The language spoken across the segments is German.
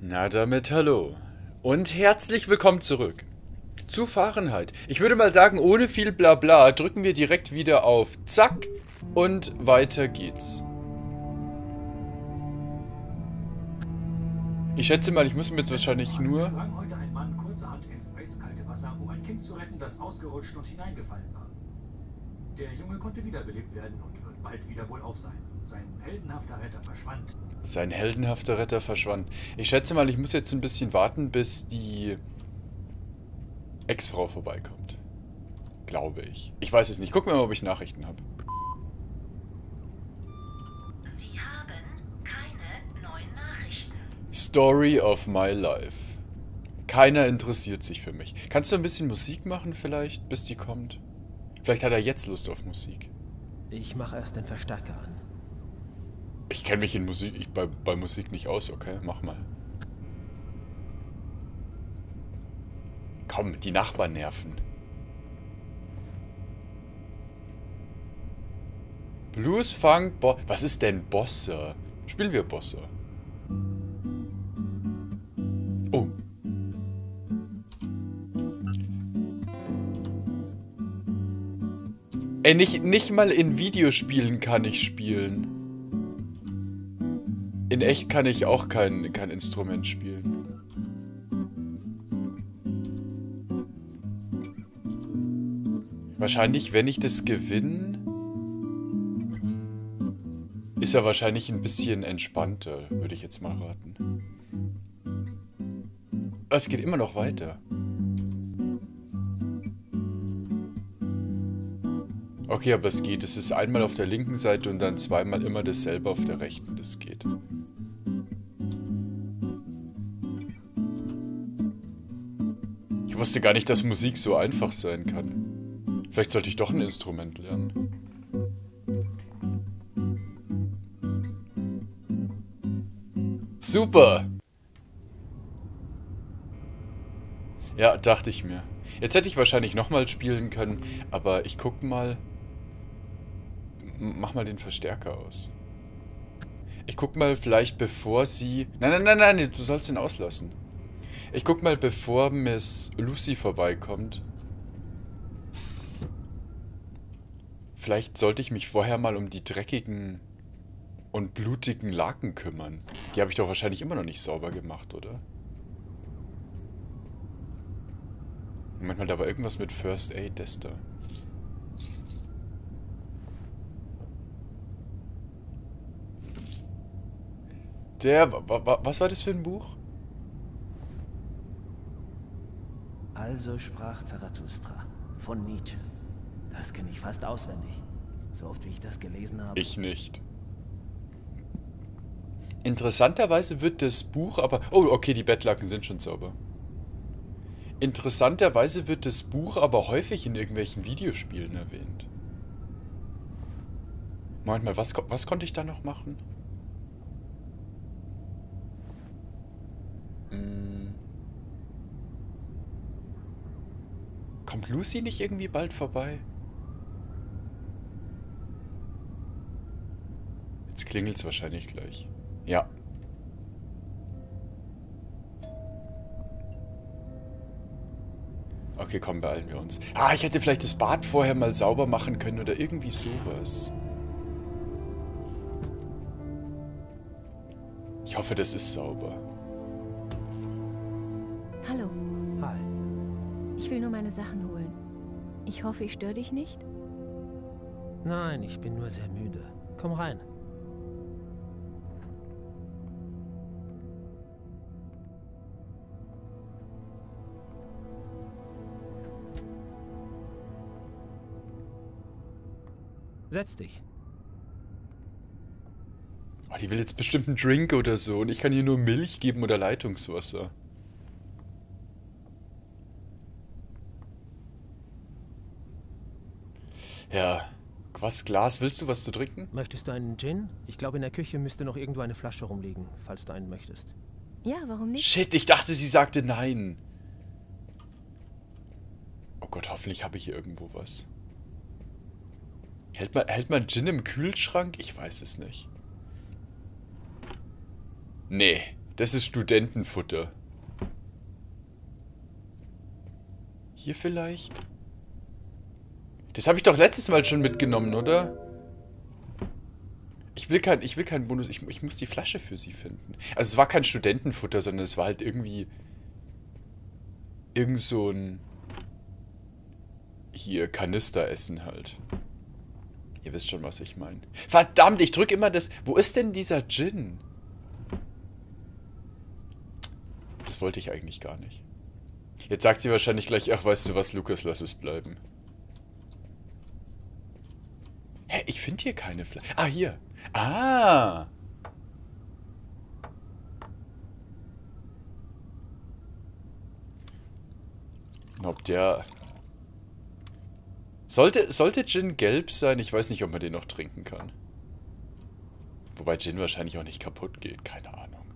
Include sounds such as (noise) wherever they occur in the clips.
Na damit hallo. Und herzlich willkommen zurück. Zu Fahrenheit. Ich würde mal sagen, ohne viel Blabla drücken wir direkt wieder auf Zack und weiter geht's. Ich schätze mal, ich muss mir jetzt wahrscheinlich nur... sprang heute ein Mann kurzerhand ins eiskalte Wasser, um ein Kind zu retten, das ausgerutscht und hineingefallen war. Der Junge konnte wiederbelebt werden und wird bald wieder wohl auf sein. Sein heldenhafter Retter verschwand. Sein heldenhafter Retter verschwand. Ich schätze mal, ich muss jetzt ein bisschen warten, bis die Ex-Frau vorbeikommt. Glaube ich. Ich weiß es nicht. Gucken wir mal, ob ich Nachrichten habe. Sie haben keine neuen Nachrichten. Story of my life. Keiner interessiert sich für mich. Kannst du ein bisschen Musik machen vielleicht, bis die kommt? Vielleicht hat er jetzt Lust auf Musik. Ich mache erst den Verstärker an. Ich kenne mich in Musik, ich, bei, bei Musik nicht aus, okay? Mach mal. Komm, die Nachbarn nerven. Blues, Funk, Bo Was ist denn Bosse? Spielen wir Bosse. Oh. Ey, nicht, nicht mal in Videospielen kann ich spielen. In echt kann ich auch kein, kein Instrument spielen. Wahrscheinlich, wenn ich das gewinne, ist er wahrscheinlich ein bisschen entspannter, würde ich jetzt mal raten. Es geht immer noch weiter. Okay, aber es geht. Es ist einmal auf der linken Seite und dann zweimal immer dasselbe auf der rechten. Das geht. Ich wusste gar nicht, dass Musik so einfach sein kann. Vielleicht sollte ich doch ein Instrument lernen. Super! Ja, dachte ich mir. Jetzt hätte ich wahrscheinlich nochmal spielen können, aber ich guck mal. Mach mal den Verstärker aus. Ich guck mal vielleicht bevor sie... Nein, nein, nein, nein, du sollst ihn auslassen. Ich guck mal bevor Miss Lucy vorbeikommt. Vielleicht sollte ich mich vorher mal um die dreckigen und blutigen Laken kümmern. Die habe ich doch wahrscheinlich immer noch nicht sauber gemacht, oder? Moment mal, da war irgendwas mit First Aid Dester. Der, wa, wa, was war das für ein Buch? Also sprach Zarathustra von Nietzsche. Das kenne ich fast auswendig. So oft wie ich das gelesen habe. Ich nicht. Interessanterweise wird das Buch aber... Oh, okay, die Bettlaken sind schon sauber. Interessanterweise wird das Buch aber häufig in irgendwelchen Videospielen erwähnt. Moment mal, was, was konnte ich da noch machen? Hm. Kommt Lucy nicht irgendwie bald vorbei? Jetzt klingelt's wahrscheinlich gleich. Ja. Okay, komm, beeilen wir uns. Ah, ich hätte vielleicht das Bad vorher mal sauber machen können oder irgendwie sowas. Ich hoffe, das ist sauber. Ich will nur meine Sachen holen. Ich hoffe, ich störe dich nicht. Nein, ich bin nur sehr müde. Komm rein. Setz dich. Oh, die will jetzt bestimmt einen Drink oder so und ich kann ihr nur Milch geben oder Leitungswasser. Ja. Was, Glas? Willst du was zu trinken? Möchtest du einen Gin? Ich glaube, in der Küche müsste noch irgendwo eine Flasche rumliegen, falls du einen möchtest. Ja, warum nicht? Shit, ich dachte, sie sagte nein. Oh Gott, hoffentlich habe ich hier irgendwo was. Hält man, hält man Gin im Kühlschrank? Ich weiß es nicht. Nee, Das ist Studentenfutter. Hier vielleicht? Das habe ich doch letztes Mal schon mitgenommen, oder? Ich will kein, Bonus. Ich, ich muss die Flasche für sie finden. Also es war kein Studentenfutter, sondern es war halt irgendwie... Irgend so ein... Hier, Kanisteressen halt. Ihr wisst schon, was ich meine. Verdammt, ich drücke immer das... Wo ist denn dieser Gin? Das wollte ich eigentlich gar nicht. Jetzt sagt sie wahrscheinlich gleich, ach, weißt du was, Lukas, lass es bleiben. Hä, ich finde hier keine Flasche. Ah, hier. Ah. Ob der... Sollte, sollte Gin gelb sein? Ich weiß nicht, ob man den noch trinken kann. Wobei Gin wahrscheinlich auch nicht kaputt geht. Keine Ahnung.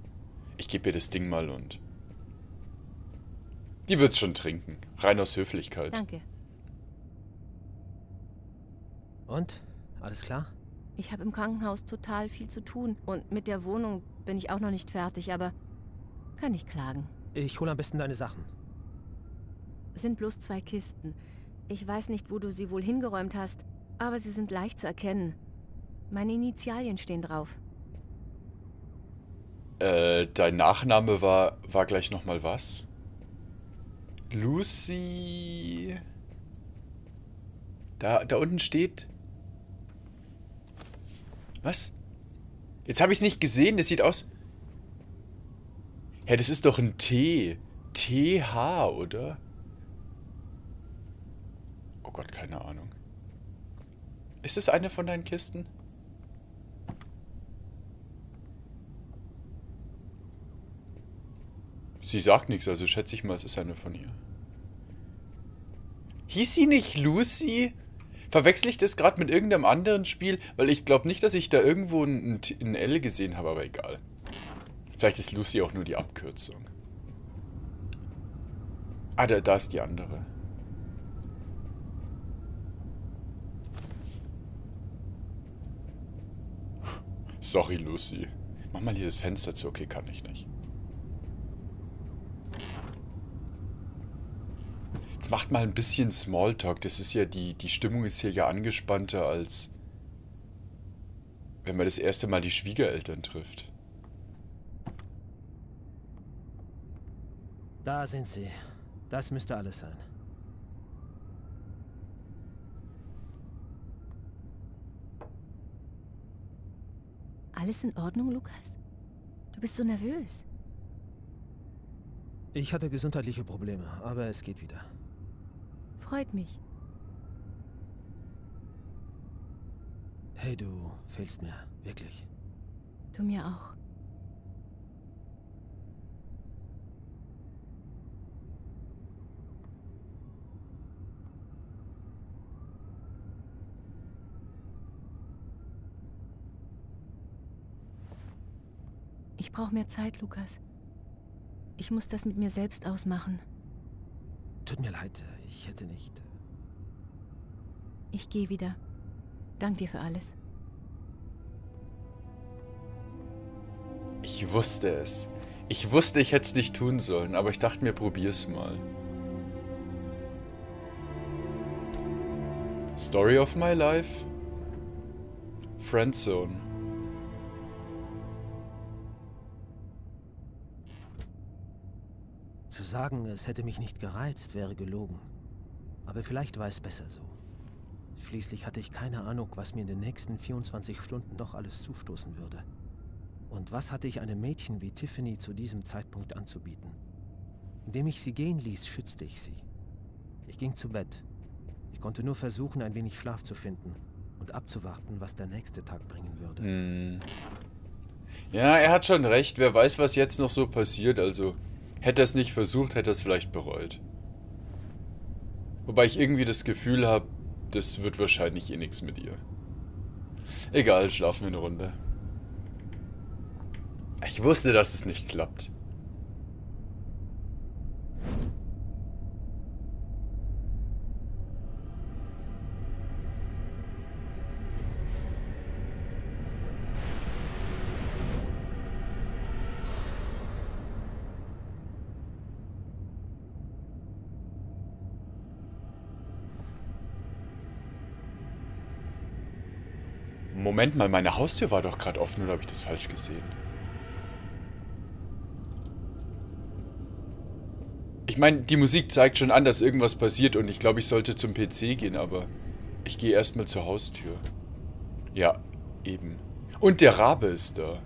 Ich gebe ihr das Ding mal und... Die wird's schon trinken. Rein aus Höflichkeit. Danke. Und? Alles klar? Ich habe im Krankenhaus total viel zu tun und mit der Wohnung bin ich auch noch nicht fertig, aber kann nicht klagen. Ich hole am besten deine Sachen. Sind bloß zwei Kisten. Ich weiß nicht, wo du sie wohl hingeräumt hast, aber sie sind leicht zu erkennen. Meine Initialien stehen drauf. Äh, dein Nachname war, war gleich nochmal was? Lucy... Da, da unten steht... Was? Jetzt habe ich es nicht gesehen, das sieht aus... Hä, das ist doch ein T. TH, oder? Oh Gott, keine Ahnung. Ist es eine von deinen Kisten? Sie sagt nichts, also schätze ich mal, es ist eine von ihr. Hieß sie nicht Lucy? Verwechsel ich das gerade mit irgendeinem anderen Spiel? Weil ich glaube nicht, dass ich da irgendwo ein, ein L gesehen habe, aber egal. Vielleicht ist Lucy auch nur die Abkürzung. Ah, da, da ist die andere. Sorry, Lucy. Mach mal hier das Fenster zu. Okay, kann ich nicht. Jetzt macht mal ein bisschen Smalltalk. Das ist ja, die, die Stimmung ist hier ja angespannter, als wenn man das erste Mal die Schwiegereltern trifft. Da sind sie. Das müsste alles sein. Alles in Ordnung, Lukas? Du bist so nervös. Ich hatte gesundheitliche Probleme, aber es geht wieder. Freut mich. Hey, du fehlst mir. Wirklich. Du mir auch. Ich brauche mehr Zeit, Lukas. Ich muss das mit mir selbst ausmachen. Tut mir leid, ich hätte nicht... Ich gehe wieder. Dank dir für alles. Ich wusste es. Ich wusste, ich hätte es nicht tun sollen, aber ich dachte mir, probier's mal. Story of my life. Friendzone. Sagen, es hätte mich nicht gereizt, wäre gelogen. Aber vielleicht war es besser so. Schließlich hatte ich keine Ahnung, was mir in den nächsten 24 Stunden noch alles zustoßen würde. Und was hatte ich einem Mädchen wie Tiffany zu diesem Zeitpunkt anzubieten? Indem ich sie gehen ließ, schützte ich sie. Ich ging zu Bett. Ich konnte nur versuchen, ein wenig Schlaf zu finden und abzuwarten, was der nächste Tag bringen würde. Hm. Ja, er hat schon recht. Wer weiß, was jetzt noch so passiert. Also, hätte er es nicht versucht, hätte er es vielleicht bereut. Wobei ich irgendwie das Gefühl habe, das wird wahrscheinlich eh nichts mit ihr. Egal, schlafen wir eine Runde. Ich wusste, dass es nicht klappt. Moment mal, meine Haustür war doch gerade offen, oder habe ich das falsch gesehen? Ich meine, die Musik zeigt schon an, dass irgendwas passiert und ich glaube, ich sollte zum PC gehen, aber ich gehe erstmal zur Haustür. Ja, eben. Und der Rabe ist da.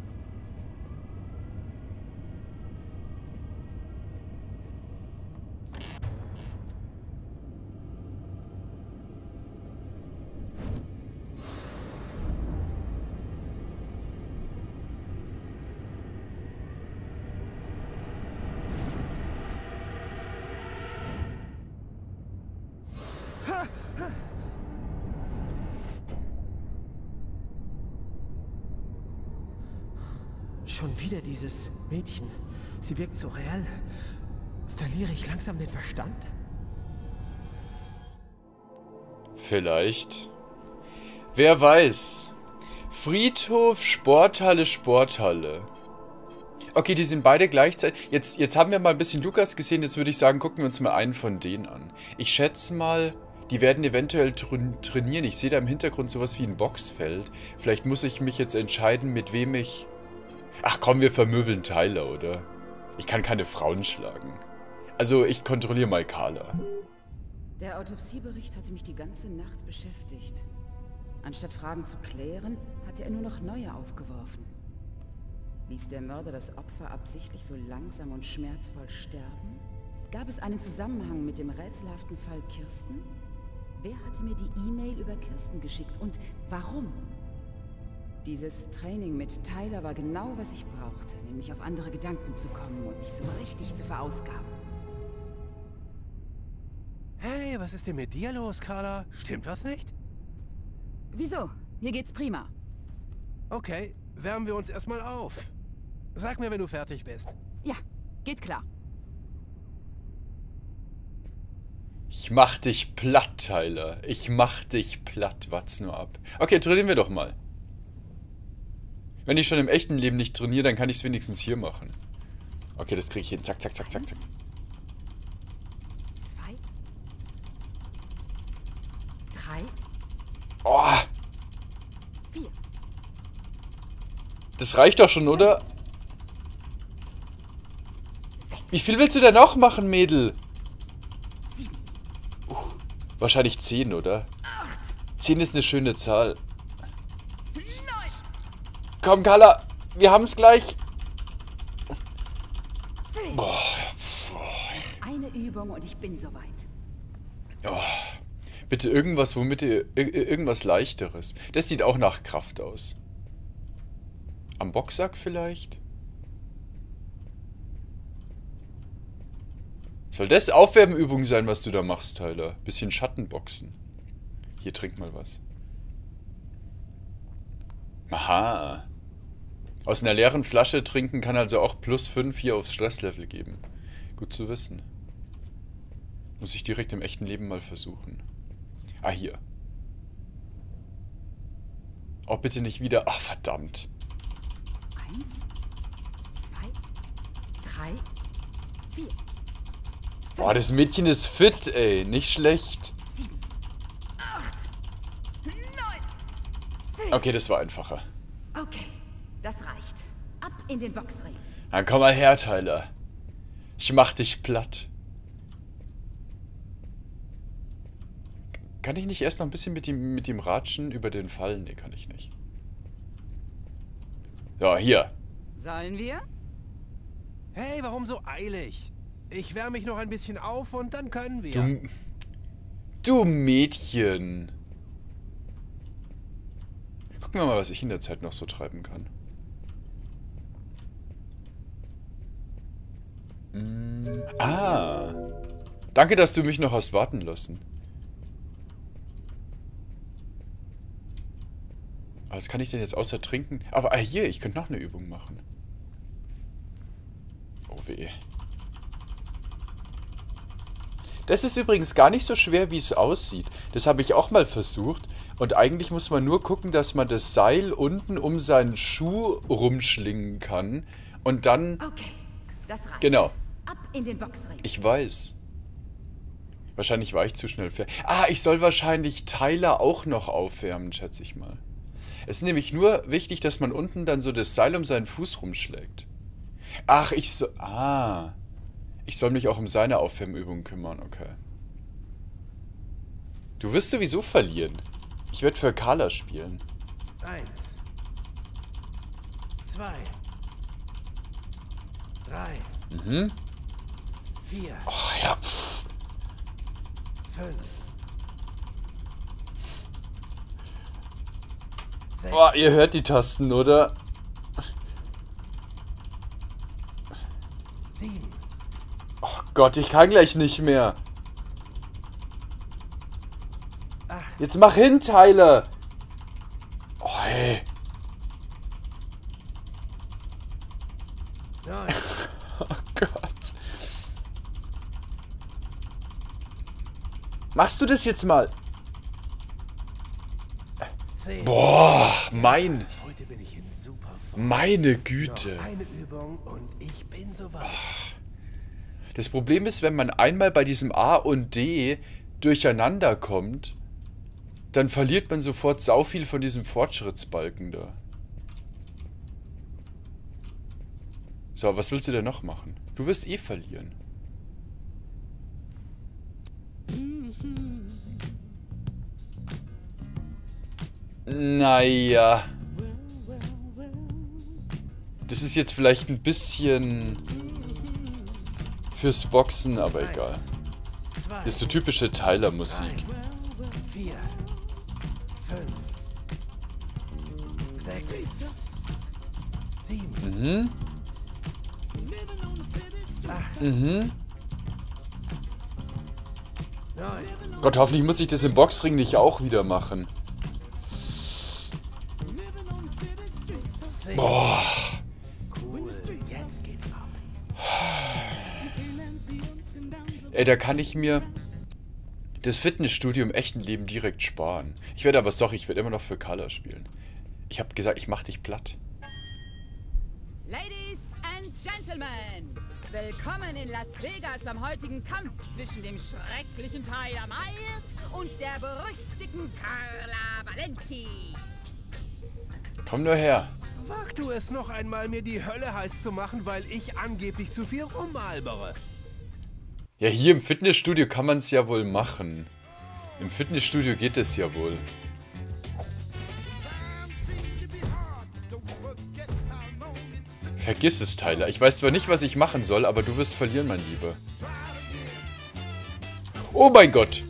Schon wieder dieses Mädchen. Sie wirkt so real. Verliere ich langsam den Verstand? Vielleicht. Wer weiß. Friedhof, Sporthalle, Sporthalle. Okay, die sind beide gleichzeitig. Jetzt, jetzt haben wir mal ein bisschen Lukas gesehen. Jetzt würde ich sagen, gucken wir uns mal einen von denen an. Ich schätze mal, die werden eventuell trainieren. Ich sehe da im Hintergrund sowas wie ein Boxfeld. Vielleicht muss ich mich jetzt entscheiden, mit wem ich... Ach komm, wir vermöbeln Tyler, oder? Ich kann keine Frauen schlagen. Also, ich kontrolliere mal Carla. Der Autopsiebericht hatte mich die ganze Nacht beschäftigt. Anstatt Fragen zu klären, hatte er nur noch neue aufgeworfen. Ließ der Mörder das Opfer absichtlich so langsam und schmerzvoll sterben? Gab es einen Zusammenhang mit dem rätselhaften Fall Kirsten? Wer hatte mir die E-Mail über Kirsten geschickt und warum? Dieses Training mit Tyler war genau, was ich brauchte, nämlich auf andere Gedanken zu kommen und mich so richtig zu verausgaben. Hey, was ist denn mit dir los, Carla? Stimmt was nicht? Wieso? Mir geht's prima. Okay, wärmen wir uns erstmal auf. Sag mir, wenn du fertig bist. Ja, geht klar. Ich mach dich platt, Tyler. Ich mach dich platt. Wart's nur ab. Okay, trainieren wir doch mal. Wenn ich schon im echten Leben nicht trainiere, dann kann ich es wenigstens hier machen. Okay, das kriege ich hin. Zack, zack, zack, zack, zack. Zwei. Drei. Oh! Vier. Das reicht doch schon, oder? Wie viel willst du denn noch machen, Mädel? Uh, wahrscheinlich 10, oder? 10 ist eine schöne Zahl. Komm, Carla, wir haben es gleich. Boah. Eine Übung und ich bin soweit. Oh, bitte irgendwas, womit ihr... Irgendwas leichteres. Das sieht auch nach Kraft aus. Am Boxsack vielleicht? Soll das Aufwärmübung sein, was du da machst, Tyler? Bisschen Schattenboxen. Hier, trink mal was. Aha. Aus einer leeren Flasche trinken kann also auch plus 5 hier aufs Stresslevel geben. Gut zu wissen. Muss ich direkt im echten Leben mal versuchen. Ah, hier. Oh, bitte nicht wieder. Ach, verdammt. Eins, zwei, drei, vier. Boah, das Mädchen ist fit, ey. Nicht schlecht. Sieben, acht, neun, Okay, das war einfacher. Okay. Das reicht. Ab in den Boxring. Dann komm mal her, Tyler. Ich mach dich platt. Kann ich nicht erst noch ein bisschen mit ihm, mit ihm ratschen über den Fall? Nee, kann ich nicht. So, hier. Sollen wir? Hey, warum so eilig? Ich wärme mich noch ein bisschen auf und dann können wir. Du, du Mädchen. Gucken wir mal, was ich in der Zeit noch so treiben kann. Ah. Danke, dass du mich noch hast warten lassen. Was kann ich denn jetzt außer trinken? Aber ah, hier, ich könnte noch eine Übung machen. Oh weh. Das ist übrigens gar nicht so schwer, wie es aussieht. Das habe ich auch mal versucht. Und eigentlich muss man nur gucken, dass man das Seil unten um seinen Schuh rumschlingen kann. Und dann... Okay, das reicht. Genau. In den Boxring. Ich weiß. Wahrscheinlich war ich zu schnell fertig. Ah, ich soll wahrscheinlich Tyler auch noch aufwärmen, schätze ich mal. Es ist nämlich nur wichtig, dass man unten dann so das Seil um seinen Fuß rumschlägt. Ach, ich so... Ah. Ich soll mich auch um seine Aufwärmübungen kümmern, okay. Du wirst sowieso verlieren. Ich werde für Carla spielen. Eins. Zwei. Drei. Mhm. Vier. Oh ja. Fünf. Sechs. Oh, ihr hört die Tasten, oder? Sieben. Oh Gott, ich kann gleich nicht mehr. Acht. Jetzt mach hin, Tyler. Oh, ey. Neun. Oh Gott. Machst du das jetzt mal? Boah, mein, Heute bin ich in super Form. meine Güte. Noch eine Übung und ich bin soweit. Das Problem ist, wenn man einmal bei diesem A und D durcheinander kommt, dann verliert man sofort sau viel von diesem Fortschrittsbalken da. So, was willst du denn noch machen? Du wirst eh verlieren. Naja. Das ist jetzt vielleicht ein bisschen fürs Boxen, aber egal. Das ist so typische Tyler-Musik. Mhm. Mhm. Gott, hoffentlich muss ich das im Boxring nicht auch wieder machen. Da kann ich mir das Fitnessstudio im echten Leben direkt sparen. Ich werde aber, sorry, ich werde immer noch für Color spielen. Ich habe gesagt, ich mach dich platt. Ladies and Gentlemen, willkommen in Las Vegas beim heutigen Kampf zwischen dem schrecklichen Tyler Miles und der berüchtigten Carla Valenti. Komm nur her. Wag du es noch einmal, mir die Hölle heiß zu machen, weil ich angeblich zu viel rumalbere. Ja, hier im Fitnessstudio kann man es ja wohl machen. Im Fitnessstudio geht es ja wohl. Vergiss es, Tyler. Ich weiß zwar nicht, was ich machen soll, aber du wirst verlieren, mein Lieber. Oh mein Gott!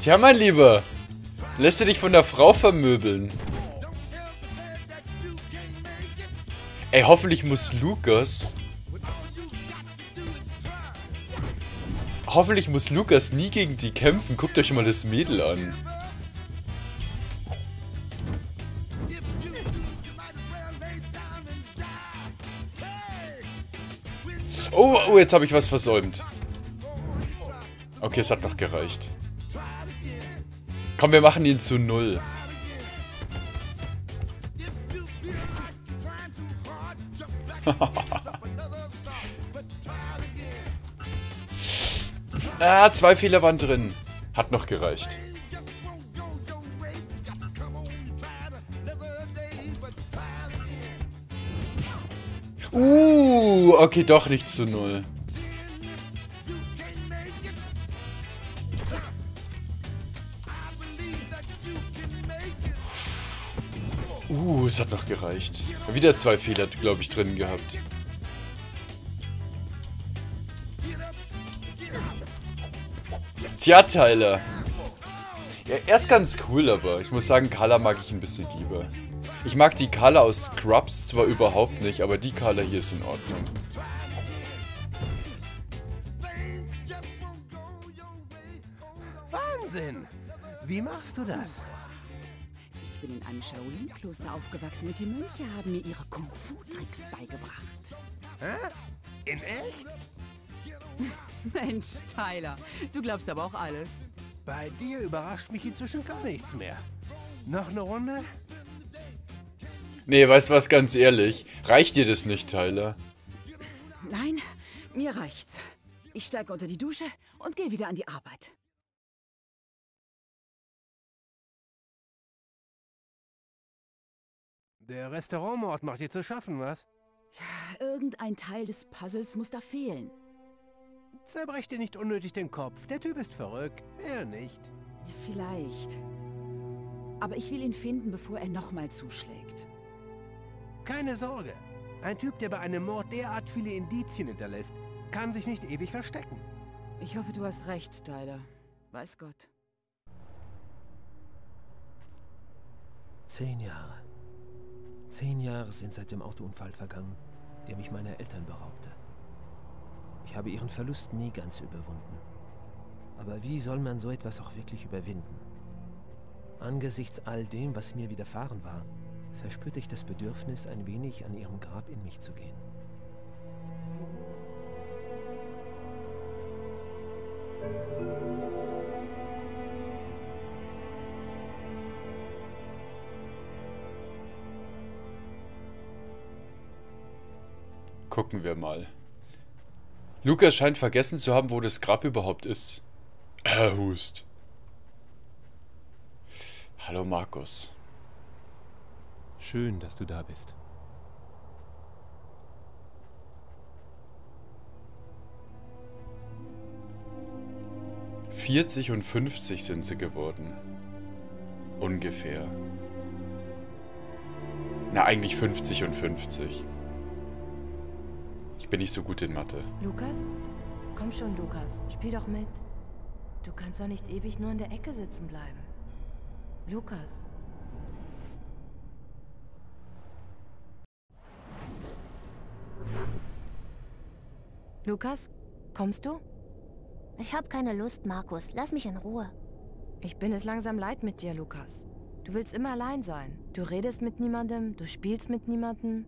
Tja, mein Lieber. Lässt du dich von der Frau vermöbeln? Ey, hoffentlich muss Lukas... Hoffentlich muss Lukas nie gegen die kämpfen. Guckt euch mal das Mädel an. Oh, oh, jetzt habe ich was versäumt. Okay, es hat noch gereicht. Komm, wir machen ihn zu null. Ah, zwei Fehler waren drin. Hat noch gereicht. Uh, okay, doch nicht zu null. Uh, es hat noch gereicht. Wieder zwei Fehler, glaube ich, drin gehabt. Tja, Tyler. Ja, er ist ganz cool, aber ich muss sagen, Carla mag ich ein bisschen lieber. Ich mag die Carla aus Scrubs zwar überhaupt nicht, aber die Carla hier ist in Ordnung. Wahnsinn! Wie machst du das? Ich bin in einem Shaolin-Kloster aufgewachsen und die Mönche haben mir ihre Kung-Fu-Tricks beigebracht. Hä? In echt? (laughs) Mensch, Tyler, du glaubst aber auch alles. Bei dir überrascht mich inzwischen gar nichts mehr. Noch eine Runde? Nee, weißt du was, ganz ehrlich. Reicht dir das nicht, Tyler? Nein, mir reicht's. Ich steige unter die Dusche und gehe wieder an die Arbeit. Der Restaurantmord macht dir zu schaffen, was? Irgendein Teil des Puzzles muss da fehlen. Zerbrech dir nicht unnötig den Kopf. Der Typ ist verrückt. Er nicht. Ja, vielleicht. Aber ich will ihn finden, bevor er nochmal zuschlägt. Keine Sorge. Ein Typ, der bei einem Mord derart viele Indizien hinterlässt, kann sich nicht ewig verstecken. Ich hoffe, du hast recht, Tyler. Weiß Gott. Zehn Jahre. Zehn Jahre sind seit dem Autounfall vergangen, der mich meiner Eltern beraubte. Ich habe ihren Verlust nie ganz überwunden. Aber wie soll man so etwas auch wirklich überwinden? Angesichts all dem, was mir widerfahren war, verspürte ich das Bedürfnis, ein wenig an ihrem Grab in mich zu gehen. Gucken wir mal. Lukas scheint vergessen zu haben, wo das Grab überhaupt ist. Er hust. Hallo Markus. Schön, dass du da bist. Vierzig und fünfzig sind sie geworden. Ungefähr. Na, eigentlich 50 und 50. Ich bin nicht so gut in Mathe. Lukas? Komm schon, Lukas. Spiel doch mit. Du kannst doch nicht ewig nur in der Ecke sitzen bleiben. Lukas. Lukas, kommst du? Ich habe keine Lust, Markus. Lass mich in Ruhe. Ich bin es langsam leid mit dir, Lukas. Du willst immer allein sein. Du redest mit niemandem, du spielst mit niemandem.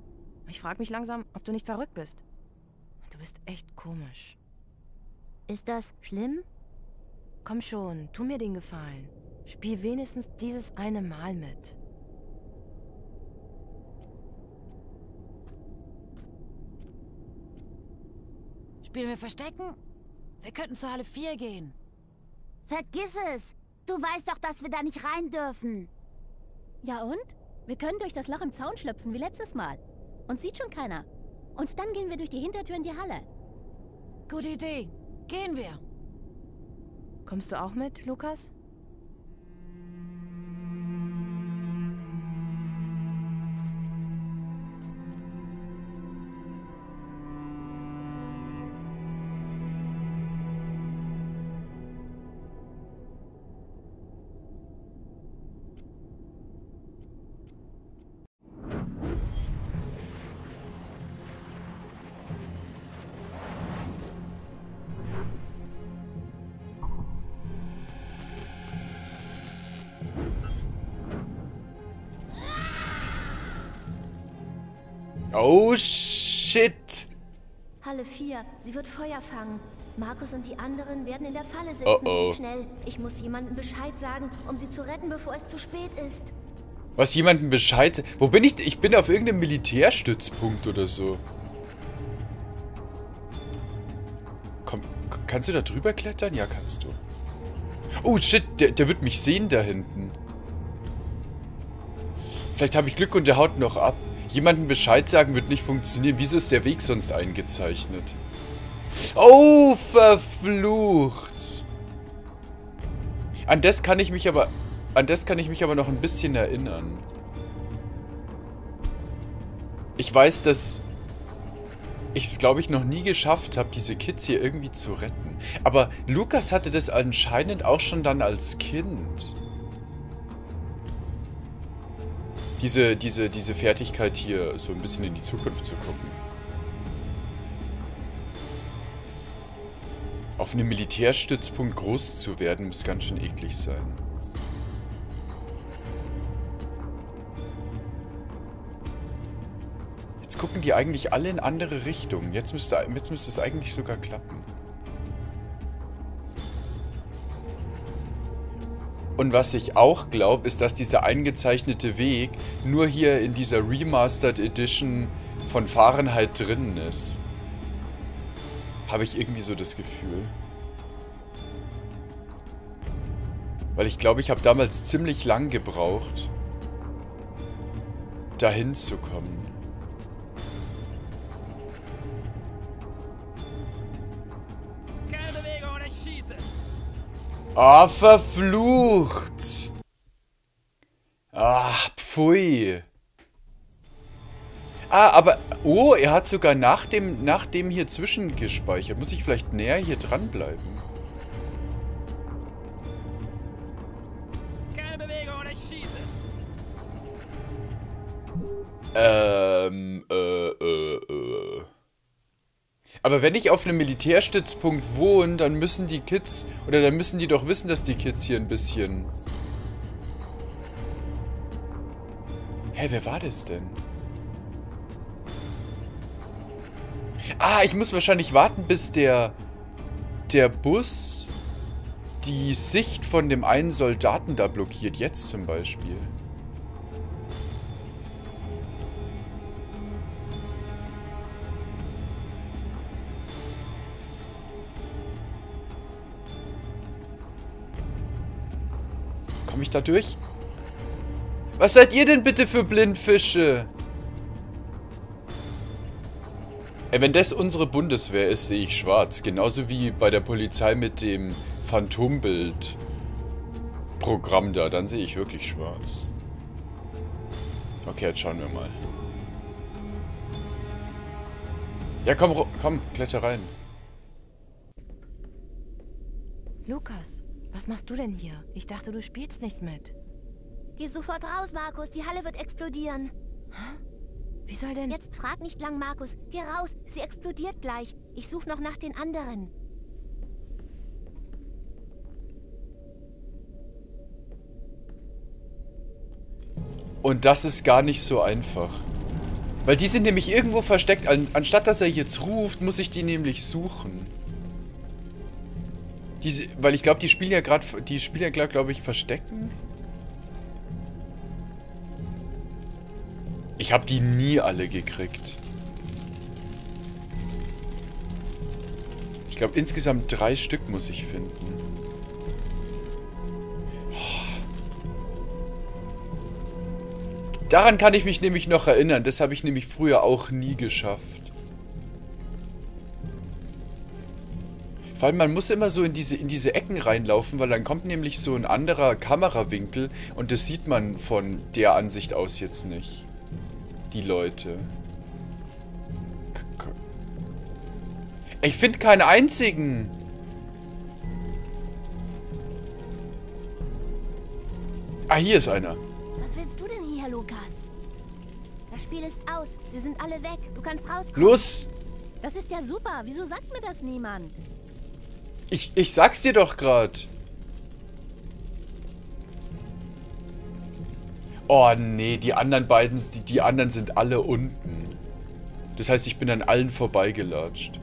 Ich frage mich langsam, ob du nicht verrückt bist. Du bist echt komisch. Ist das schlimm? Komm schon, tu mir den Gefallen. Spiel wenigstens dieses eine Mal mit. Spielen wir Verstecken? Wir könnten zur Halle 4 gehen. Vergiss es! Du weißt doch, dass wir da nicht rein dürfen. Ja und? Wir können durch das Loch im Zaun schlüpfen, wie letztes Mal. Uns sieht schon keiner. Und dann gehen wir durch die Hintertür in die Halle. Gute Idee. Gehen wir. Kommst du auch mit, Lukas? Oh shit! Halle 4. Sie wird Feuer fangen. Markus und die anderen werden in der Falle sitzen. Oh oh. Schnell. Ich muss jemandem Bescheid sagen, um sie zu retten, bevor es zu spät ist. Was jemandem Bescheid... Wo bin ich? Ich bin auf irgendeinem Militärstützpunkt oder so. Komm, kannst du da drüber klettern? Ja, kannst du. Oh shit, der, der wird mich sehen da hinten. Vielleicht habe ich Glück und der haut noch ab. Jemandem Bescheid sagen wird nicht funktionieren. Wieso ist der Weg sonst eingezeichnet? Oh, verflucht. An das kann ich mich aber... An das kann ich mich aber noch ein bisschen erinnern. Ich weiß, dass ich es, glaube ich, noch nie geschafft habe, diese Kids hier irgendwie zu retten. Aber Lukas hatte das anscheinend auch schon dann als Kind. Diese, diese, diese Fertigkeit hier, so ein bisschen in die Zukunft zu gucken. Auf einem Militärstützpunkt groß zu werden, muss ganz schön eklig sein. Jetzt gucken die eigentlich alle in andere Richtungen. Jetzt müsste, jetzt müsste es eigentlich sogar klappen. Und was ich auch glaube, ist, dass dieser eingezeichnete Weg nur hier in dieser Remastered Edition von Fahrenheit drin ist. Habe ich irgendwie so das Gefühl. Weil ich glaube, ich habe damals ziemlich lang gebraucht, dahin zu kommen. Ah, verflucht! Ach, pfui. Ah, aber... Oh, er hat sogar nach dem, nach dem hier zwischengespeichert. Muss ich vielleicht näher hier dranbleiben? Ähm, äh, äh, äh. Aber wenn ich auf einem Militärstützpunkt wohne, dann müssen die Kids... Oder dann müssen die doch wissen, dass die Kids hier ein bisschen... Hä, wer war das denn? Ah, ich muss wahrscheinlich warten, bis der... Der Bus... Die Sicht von dem einen Soldaten da blockiert. Jetzt zum Beispiel. Ich da durch? Was seid ihr denn bitte für Blindfische? Ey, wenn das unsere Bundeswehr ist, sehe ich schwarz. Genauso wie bei der Polizei mit dem Phantombild-Programm da. Dann sehe ich wirklich schwarz. Okay, jetzt schauen wir mal. Ja, komm, komm, kletter rein. Lukas, was machst du denn hier? Ich dachte, du spielst nicht mit. Geh sofort raus, Markus. Die Halle wird explodieren. Wie soll denn... Jetzt frag nicht lang, Markus. Geh raus. Sie explodiert gleich. Ich suche noch nach den anderen. Und das ist gar nicht so einfach. Weil die sind nämlich irgendwo versteckt. An, anstatt dass er jetzt ruft, muss ich die nämlich suchen. Diese, weil ich glaube, die spielen ja gerade, die spielen ja glaube ich, Verstecken. Ich habe die nie alle gekriegt. Ich glaube, insgesamt drei Stück muss ich finden. Daran kann ich mich nämlich noch erinnern. Das habe ich nämlich früher auch nie geschafft. Vor allem, man muss immer so in diese, in diese Ecken reinlaufen, weil dann kommt nämlich so ein anderer Kamerawinkel und das sieht man von der Ansicht aus jetzt nicht. Die Leute. Ich finde keinen einzigen. Ah, hier ist einer. Was willst du denn hier, Lukas? Das Spiel ist aus. Sie sind alle weg. Du kannst rauskommen. Los! Das ist ja super. Wieso sagt mir das niemand? Ich, ich sag's dir doch grad. Oh nee, die anderen beiden, die, die anderen sind alle unten. Das heißt, ich bin an allen vorbeigelatscht.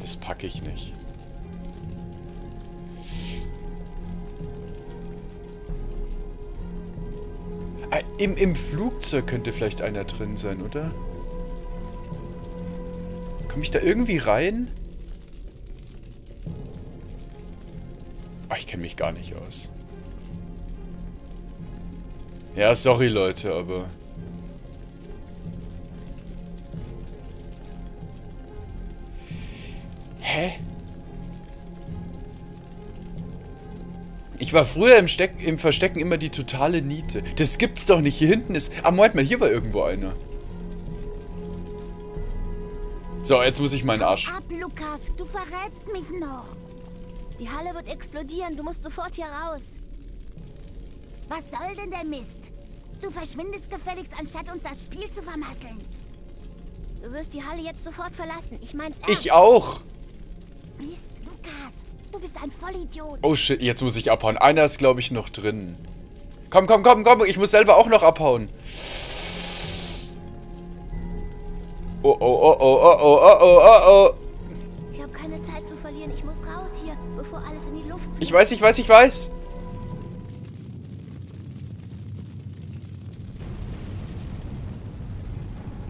Das packe ich nicht. Ah, Im, Im Flugzeug könnte vielleicht einer drin sein, oder? Komme ich da irgendwie rein? Oh, ich kenne mich gar nicht aus. Ja, sorry Leute, aber... Hä? Ich war früher im, Steck, im Verstecken immer die totale Niete. Das gibt's doch nicht. Hier hinten ist... Ah, Moment mal, hier war irgendwo einer. So, jetzt muss ich meinen Arsch... Ab, Lukas. Du verrätst mich noch. Die Halle wird explodieren. Du musst sofort hier raus. Was soll denn der Mist? Du verschwindest gefälligst, anstatt uns das Spiel zu vermasseln. Du wirst die Halle jetzt sofort verlassen. Ich mein's ernst. Ich auch. Mist, Lukas. Du bist ein Vollidiot. Oh shit, jetzt muss ich abhauen. Einer ist, glaube ich, noch drin. Komm, komm, komm, komm. Ich muss selber auch noch abhauen. Oh, oh, oh, oh, oh, oh, oh, oh, oh, oh. Ich habe keine Zeit zu verlieren. Ich muss raus hier, bevor alles in die Luft fliegt. Ich weiß, ich weiß, ich weiß.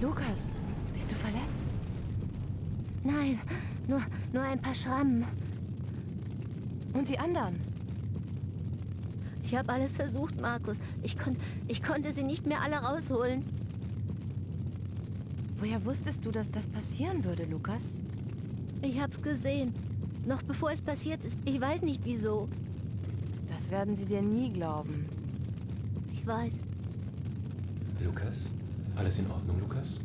Lukas, bist du verletzt? Nein, nur, nur ein paar Schrammen. Und die anderen? Ich habe alles versucht, Markus. Ich, kon ich konnte sie nicht mehr alle rausholen. Woher wusstest du, dass das passieren würde, Lukas? Ich hab's gesehen. Noch bevor es passiert ist. Ich weiß nicht wieso. Das werden sie dir nie glauben. Ich weiß. Lukas? Alles in Ordnung, Lukas?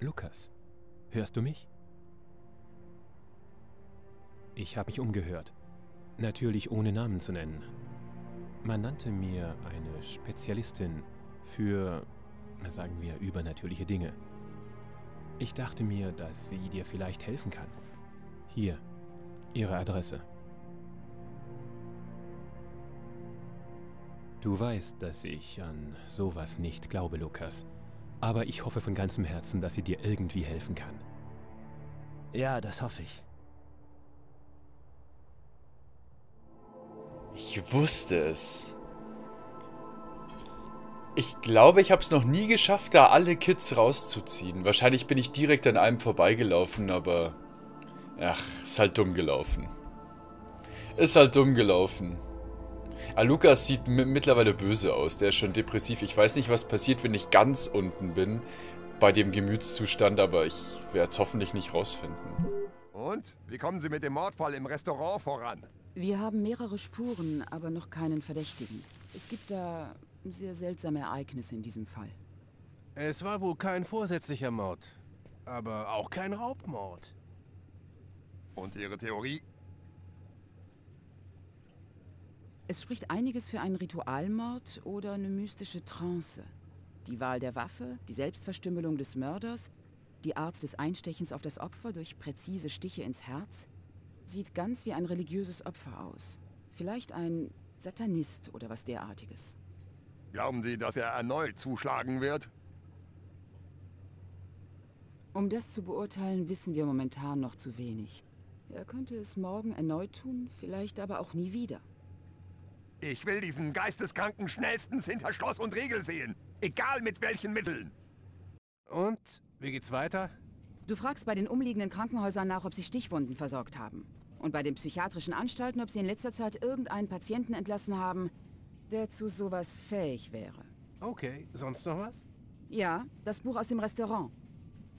Lukas, hörst du mich? Ich habe mich umgehört. Natürlich ohne Namen zu nennen. Man nannte mir eine Spezialistin für, sagen wir, übernatürliche Dinge. Ich dachte mir, dass sie dir vielleicht helfen kann. Hier, ihre Adresse. Du weißt, dass ich an sowas nicht glaube, Lukas. Aber ich hoffe von ganzem Herzen, dass sie dir irgendwie helfen kann. Ja, das hoffe ich. Ich wusste es. Ich glaube, ich habe es noch nie geschafft, da alle Kids rauszuziehen. Wahrscheinlich bin ich direkt an einem vorbeigelaufen, aber... Ach, ist halt dumm gelaufen. Ist halt dumm gelaufen. Ah, Lukas sieht mittlerweile böse aus. Der ist schon depressiv. Ich weiß nicht, was passiert, wenn ich ganz unten bin bei dem Gemütszustand, aber ich werde es hoffentlich nicht rausfinden. Und? Wie kommen Sie mit dem Mordfall im Restaurant voran? Wir haben mehrere Spuren, aber noch keinen Verdächtigen. Es gibt da sehr seltsame Ereignisse in diesem Fall. Es war wohl kein vorsätzlicher Mord, aber auch kein Raubmord. Und Ihre Theorie? Es spricht einiges für einen Ritualmord oder eine mystische Trance. Die Wahl der Waffe, die Selbstverstümmelung des Mörders, die Art des Einstechens auf das Opfer durch präzise Stiche ins Herz, sieht ganz wie ein religiöses Opfer aus. Vielleicht ein Satanist oder was derartiges. Glauben Sie, dass er erneut zuschlagen wird? Um das zu beurteilen, wissen wir momentan noch zu wenig. Er könnte es morgen erneut tun, vielleicht aber auch nie wieder. Ich will diesen Geisteskranken schnellstens hinter Schloss und Riegel sehen. Egal mit welchen Mitteln. Und? Wie geht's weiter? Du fragst bei den umliegenden Krankenhäusern nach, ob sie Stichwunden versorgt haben. Und bei den psychiatrischen Anstalten, ob sie in letzter Zeit irgendeinen Patienten entlassen haben, der zu sowas fähig wäre. Okay, sonst noch was? Ja, das Buch aus dem Restaurant.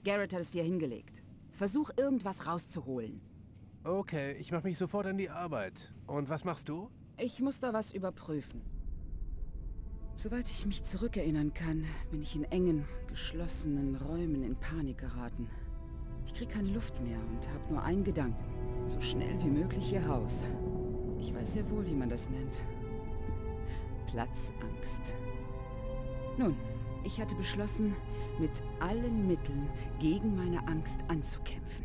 Garrett hat es dir hingelegt. Versuch irgendwas rauszuholen. Okay, ich mache mich sofort an die Arbeit. Und was machst du? Ich muss da was überprüfen. Soweit ich mich zurückerinnern kann, bin ich in engen, geschlossenen Räumen in Panik geraten. Ich krieg keine Luft mehr und habe nur einen Gedanken. So schnell wie möglich hier raus. Ich weiß sehr wohl, wie man das nennt. Platzangst. Nun, ich hatte beschlossen, mit allen Mitteln gegen meine Angst anzukämpfen.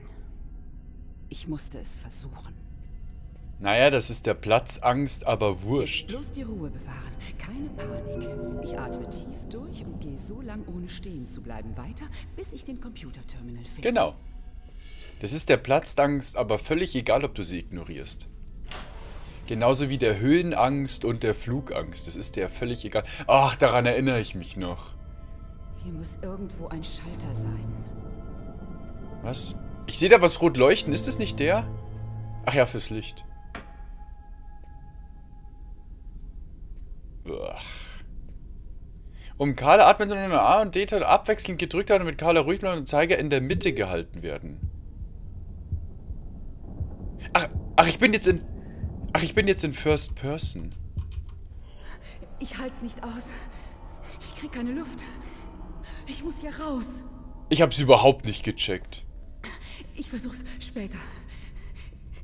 Ich musste es versuchen. Naja, das ist der Platzangst, aber wurscht. Bloß die Ruhe bewahren, keine Panik. Ich atme tief durch und gehe so lang ohne stehen zu bleiben weiter, bis ich den Computerterminal finde. Genau. Das ist der Platzangst, aber völlig egal, ob du sie ignorierst. Genauso wie der Höhenangst und der Flugangst. Das ist der völlig egal. Ach, daran erinnere ich mich noch. Hier muss irgendwo ein Schalter sein. Was? Ich sehe da was rot leuchten. Ist das nicht der? Ach ja, fürs Licht. Um Carla atmen, sondern A und D abwechselnd gedrückt hat und mit Carla ruhig und Zeiger in der Mitte gehalten werden. Ach, ach, ich bin jetzt in... Ach, ich bin jetzt in First Person. Ich halt's nicht aus. Ich krieg keine Luft. Ich muss hier raus. Ich hab's überhaupt nicht gecheckt. Ich versuch's später.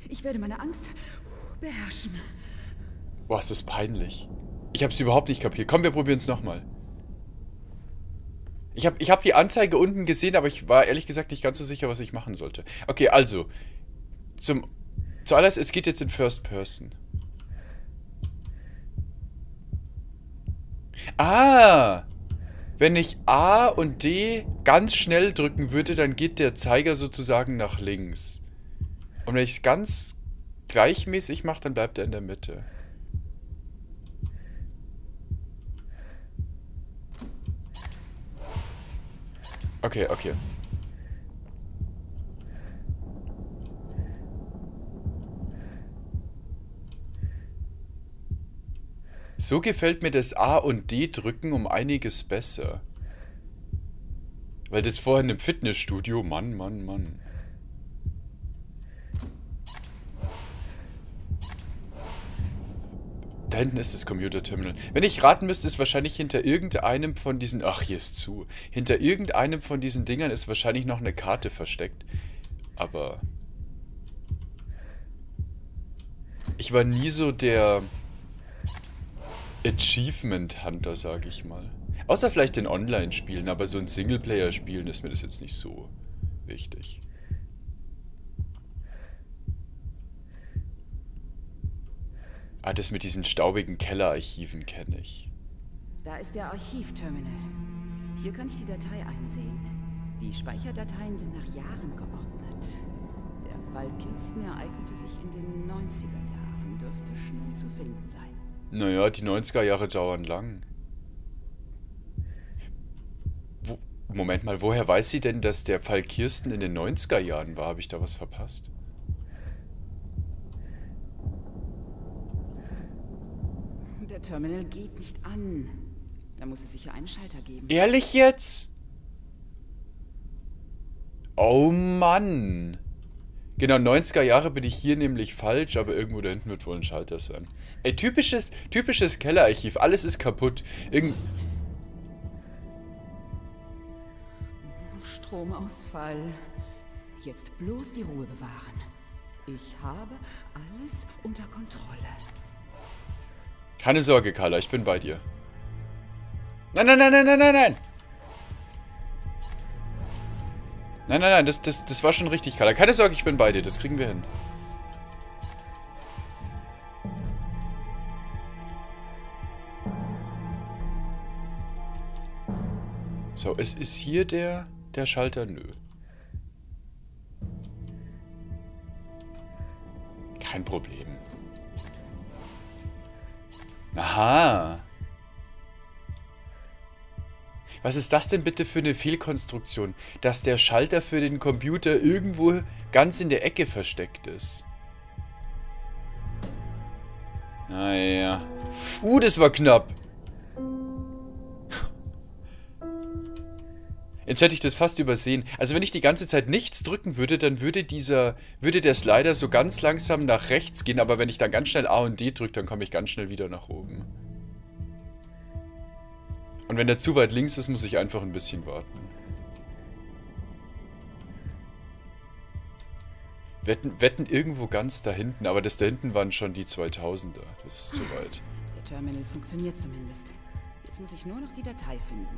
Ich werde meine Angst beherrschen. Boah, ist das peinlich. Ich hab's überhaupt nicht kapiert. Komm, wir probieren's nochmal. Ich hab, ich hab die Anzeige unten gesehen, aber ich war ehrlich gesagt nicht ganz so sicher, was ich machen sollte. Okay, also. Zum, zuallererst, es geht jetzt in First Person. Ah! Wenn ich A und D ganz schnell drücken würde, dann geht der Zeiger sozusagen nach links. Und wenn ich es ganz gleichmäßig mache, dann bleibt er in der Mitte. Okay, okay. So gefällt mir das A und D drücken um einiges besser. Weil das vorhin im Fitnessstudio, Mann, Mann, Mann. Da hinten ist das Computerterminal. Wenn ich raten müsste, ist wahrscheinlich hinter irgendeinem von diesen... Ach, hier ist zu. Hinter irgendeinem von diesen Dingern ist wahrscheinlich noch eine Karte versteckt. Aber... Ich war nie so der... Achievement Hunter, sag ich mal. Außer vielleicht in Online-Spielen, aber so in Singleplayer-Spielen ist mir das jetzt nicht so wichtig. Ah, das mit diesen staubigen Kellerarchiven kenne ich. Da ist der Archivterminal. Hier kann ich die Datei einsehen. Die Speicherdateien sind nach Jahren geordnet. Der Fall Kirsten ereignete sich in den 90er Jahren, dürfte schnell zu finden sein. Naja, die 90er Jahre dauern lang. Wo, Moment mal, woher weiß sie denn, dass der Fall Kirsten in den 90er Jahren war? Habe ich da was verpasst? Der Terminal geht nicht an. Da muss es sicher einen Schalter geben. Ehrlich jetzt? Oh Mann. Genau, 90er Jahre bin ich hier nämlich falsch, aber irgendwo da hinten wird wohl ein Schalter sein. Ey, typisches, typisches Kellerarchiv. Alles ist kaputt. Irgend... Stromausfall. Jetzt bloß die Ruhe bewahren. Ich habe alles unter Kontrolle. Keine Sorge, Carla, ich bin bei dir. Nein, nein, nein, nein, nein, nein, nein! Nein, nein, nein, das, das, das war schon richtig, Carla. Keine Sorge, ich bin bei dir. Das kriegen wir hin. So, ist, ist hier der, der Schalter? Nö. Kein Problem. Aha. Was ist das denn bitte für eine Fehlkonstruktion, dass der Schalter für den Computer irgendwo ganz in der Ecke versteckt ist? Naja. Uh, das war knapp. Jetzt hätte ich das fast übersehen. Also wenn ich die ganze Zeit nichts drücken würde, dann würde dieser, würde der Slider so ganz langsam nach rechts gehen, aber wenn ich dann ganz schnell A und D drücke, dann komme ich ganz schnell wieder nach oben. Und wenn der zu weit links ist, muss ich einfach ein bisschen warten. Wetten, wetten irgendwo ganz da hinten, aber das da hinten waren schon die 2000er. Das ist zu weit. Der Terminal funktioniert zumindest. Jetzt muss ich nur noch die Datei finden.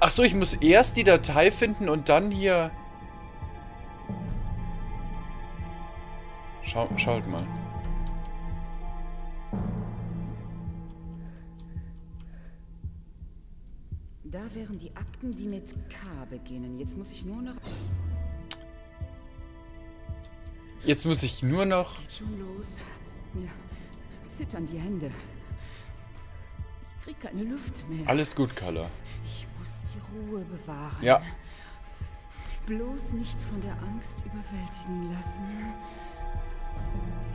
Achso, ich muss erst die Datei finden und dann hier... Schau, schaut mal. Da wären die Akten, die mit K beginnen. Jetzt muss ich nur noch... Jetzt muss ich nur noch... Schon los. Mir zittern die Hände. Ich krieg keine Luft mehr. Alles gut, Carla. Ich muss die Ruhe bewahren. Ja. Bloß nicht von der Angst überwältigen lassen.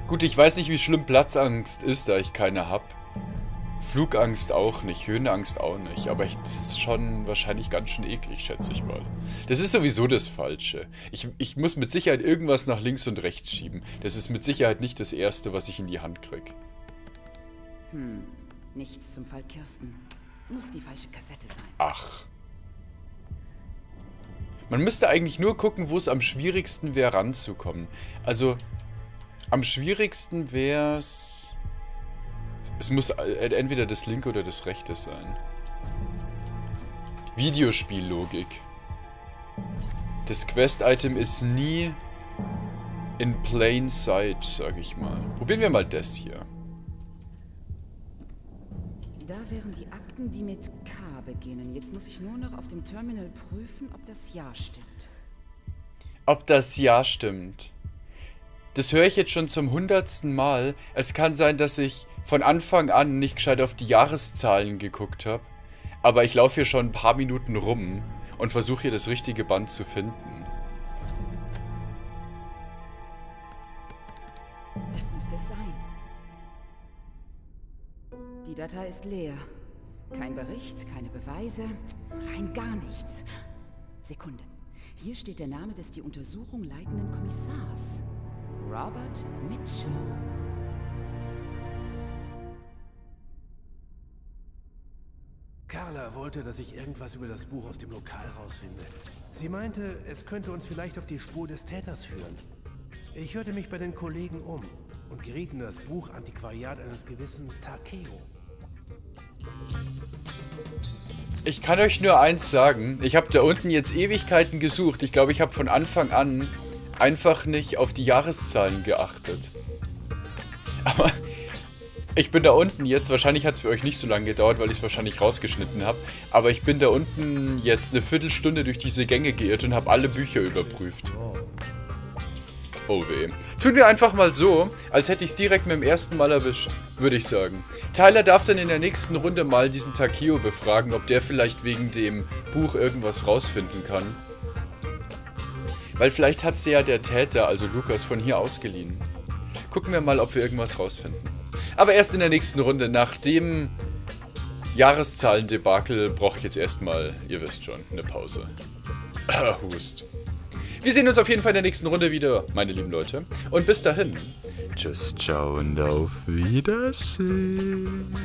Gut, ich weiß nicht, wie schlimm Platzangst ist, da ich keine hab. Flugangst auch nicht, Höhenangst auch nicht, aber ich, das ist schon wahrscheinlich ganz schön eklig, schätze ich mal. Das ist sowieso das Falsche. Ich, ich muss mit Sicherheit irgendwas nach links und rechts schieben. Das ist mit Sicherheit nicht das Erste, was ich in die Hand krieg. Hm, nichts zum Fall Kirsten. Muss die falsche Kassette sein. Ach. Man müsste eigentlich nur gucken, wo es am schwierigsten wäre, ranzukommen. Also, am schwierigsten wäre es... Es muss entweder das linke oder das rechte sein. Videospiellogik. Das Quest-Item ist nie in plain sight, sag ich mal. Probieren wir mal das hier. Da wären die Akten, die mit K beginnen. Jetzt muss ich nur noch auf dem Terminal prüfen, ob das Ja stimmt. Ob das Ja stimmt. Das höre ich jetzt schon zum hundertsten Mal. Es kann sein, dass ich von Anfang an nicht gescheit auf die Jahreszahlen geguckt habe. Aber ich laufe hier schon ein paar Minuten rum und versuche hier das richtige Band zu finden. Das müsste es sein. Die Datei ist leer. Kein Bericht, keine Beweise, rein gar nichts. Sekunde. Hier steht der Name des die Untersuchung leitenden Kommissars. Robert Mitchell. Carla wollte, dass ich irgendwas über das Buch aus dem Lokal rausfinde. Sie meinte, es könnte uns vielleicht auf die Spur des Täters führen. Ich hörte mich bei den Kollegen um und geriet in das Buch Antiquariat eines gewissen Takeo. Ich kann euch nur eins sagen. Ich habe da unten jetzt Ewigkeiten gesucht. Ich glaube, ich habe von Anfang an einfach nicht auf die Jahreszahlen geachtet. Aber ich bin da unten jetzt, wahrscheinlich hat es für euch nicht so lange gedauert, weil ich es wahrscheinlich rausgeschnitten habe, aber ich bin da unten jetzt eine Viertelstunde durch diese Gänge geirrt und habe alle Bücher überprüft. Oh weh. Tun wir einfach mal so, als hätte ich es direkt mit dem ersten Mal erwischt, würde ich sagen. Tyler darf dann in der nächsten Runde mal diesen Takio befragen, ob der vielleicht wegen dem Buch irgendwas rausfinden kann. Weil vielleicht hat sie ja der Täter, also Lukas, von hier ausgeliehen. Gucken wir mal, ob wir irgendwas rausfinden. Aber erst in der nächsten Runde. Nach dem Jahreszahlendebakel brauche ich jetzt erstmal, ihr wisst schon, eine Pause. Hust. Wir sehen uns auf jeden Fall in der nächsten Runde wieder, meine lieben Leute. Und bis dahin. Tschüss, ciao und auf Wiedersehen.